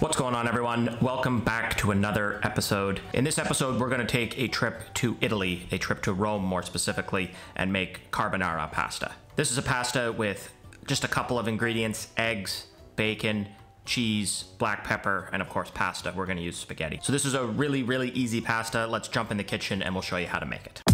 What's going on, everyone? Welcome back to another episode. In this episode, we're going to take a trip to Italy, a trip to Rome more specifically, and make carbonara pasta. This is a pasta with just a couple of ingredients eggs, bacon, cheese, black pepper, and of course, pasta. We're going to use spaghetti. So, this is a really, really easy pasta. Let's jump in the kitchen and we'll show you how to make it.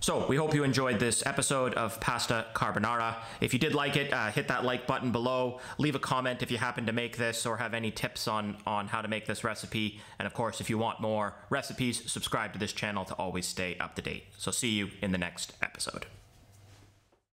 So, we hope you enjoyed this episode of Pasta Carbonara. If you did like it, uh, hit that like button below. Leave a comment if you happen to make this or have any tips on, on how to make this recipe. And of course, if you want more recipes, subscribe to this channel to always stay up to date. So, see you in the next episode.